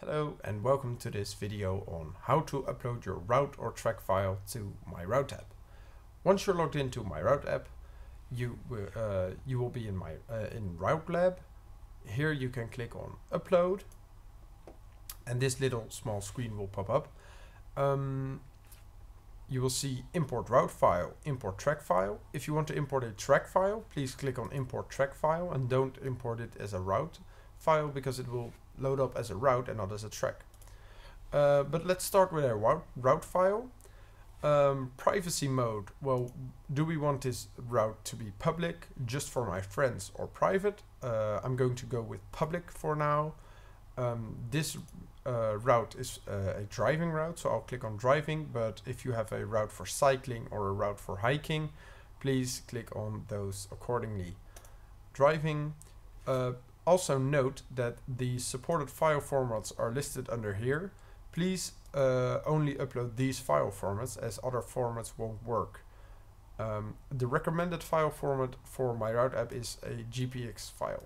Hello and welcome to this video on how to upload your route or track file to MyRoute-app. Once you're logged into MyRoute-app, you will, uh, you will be in my uh, in Route Lab. Here you can click on Upload, and this little small screen will pop up. Um, you will see Import Route File, Import Track File. If you want to import a track file, please click on Import Track File and don't import it as a route file because it will load up as a route and not as a track. Uh, but let's start with our route, file. Um, privacy mode, well, do we want this route to be public, just for my friends, or private? Uh, I'm going to go with public for now. Um, this uh, route is uh, a driving route, so I'll click on driving, but if you have a route for cycling or a route for hiking, please click on those accordingly. Driving, uh, also note that the supported file formats are listed under here. Please uh, only upload these file formats as other formats won't work. Um, the recommended file format for MyRoute-app is a GPX file.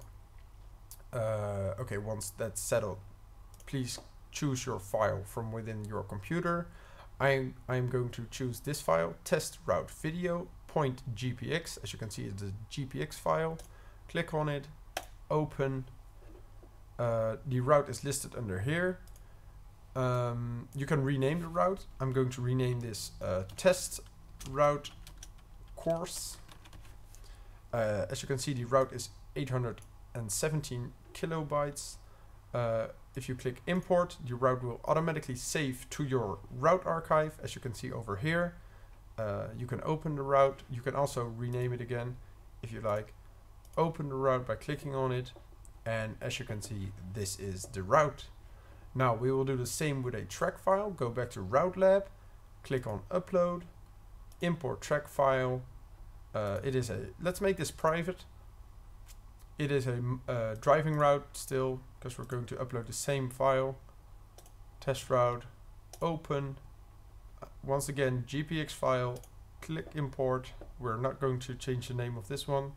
Uh, okay, once that's settled, please choose your file from within your computer. I'm, I'm going to choose this file, test route video, point GPX. As you can see, it's a GPX file. Click on it, open. Uh, the route is listed under here. Um, you can rename the route. I'm going to rename this uh, test route course. Uh, as you can see, the route is 817 kilobytes. Uh, if you click import, the route will automatically save to your route archive, as you can see over here. Uh, you can open the route. You can also rename it again if you like open the route by clicking on it and as you can see this is the route. Now we will do the same with a track file. Go back to route lab click on upload import track file. Uh, it is a let's make this private. It is a uh, driving route still because we're going to upload the same file. Test route open. Uh, once again gpx file click import. We're not going to change the name of this one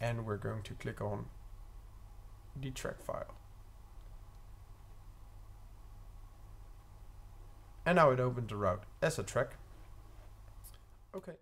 and we're going to click on the track file. And now it opened the route as a track. Okay.